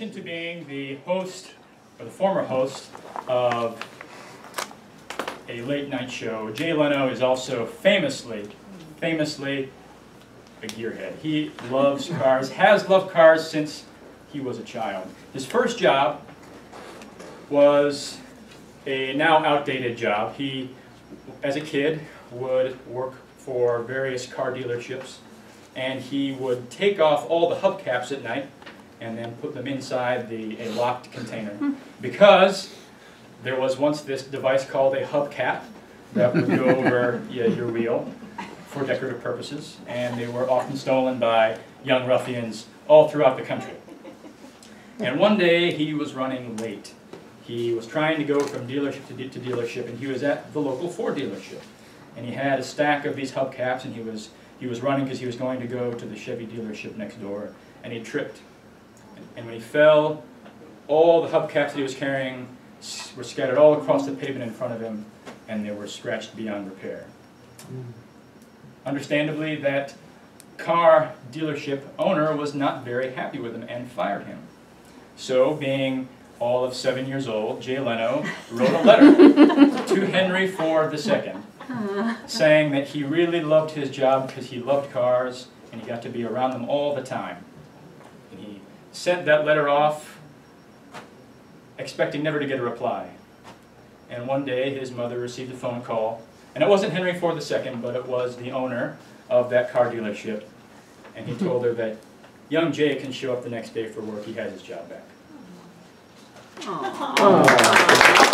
addition to being the host, or the former host, of a late night show, Jay Leno is also famously, famously a gearhead. He loves cars, has loved cars since he was a child. His first job was a now outdated job. He, as a kid, would work for various car dealerships and he would take off all the hubcaps at night and then put them inside the, a locked container. Because there was once this device called a hubcap that would go over yeah, your wheel for decorative purposes, and they were often stolen by young ruffians all throughout the country. And one day he was running late. He was trying to go from dealership to, de to dealership, and he was at the local Ford dealership. And he had a stack of these hubcaps, and he was he was running because he was going to go to the Chevy dealership next door, and he tripped. And when he fell, all the hubcaps that he was carrying were scattered all across the pavement in front of him, and they were scratched beyond repair. Hmm. Understandably, that car dealership owner was not very happy with him and fired him. So, being all of seven years old, Jay Leno wrote a letter to Henry Ford II saying that he really loved his job because he loved cars and he got to be around them all the time. And he sent that letter off expecting never to get a reply. And one day his mother received a phone call, and it wasn't Henry Ford II, but it was the owner of that car dealership. And he told her that young Jay can show up the next day for work, he has his job back. Aww.